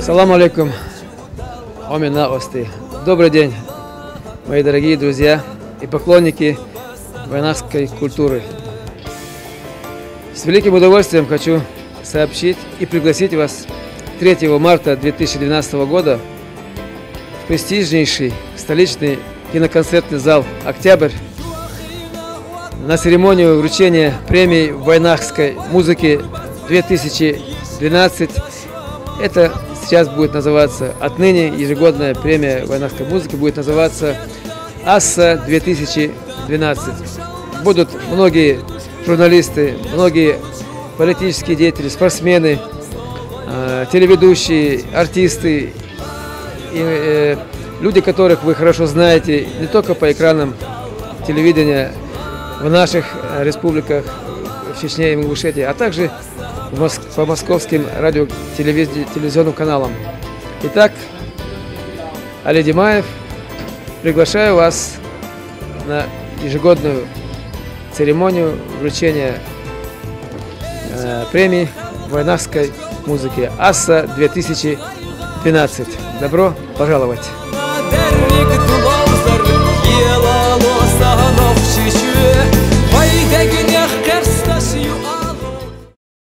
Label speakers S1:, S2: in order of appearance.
S1: Салам алейкум, омина осты. Добрый день, мои дорогие друзья и поклонники войнахской культуры. С великим удовольствием хочу сообщить и пригласить вас 3 марта 2012 года в престижнейший столичный киноконцертный зал «Октябрь» на церемонию вручения премии войнахской музыки 2012. Это сейчас будет называться, отныне ежегодная премия войнахской музыки будет называться АССА 2012. Будут многие журналисты, многие политические деятели, спортсмены, э, телеведущие, артисты, и, э, люди, которых вы хорошо знаете не только по экранам телевидения в наших э, республиках, в Чечне и Ингушетии, а также по московским радио телевизионным каналам. Итак, Али Димаев, приглашаю вас на ежегодную церемонию вручения э, премии войнахской музыки АССА 2012. Добро пожаловать!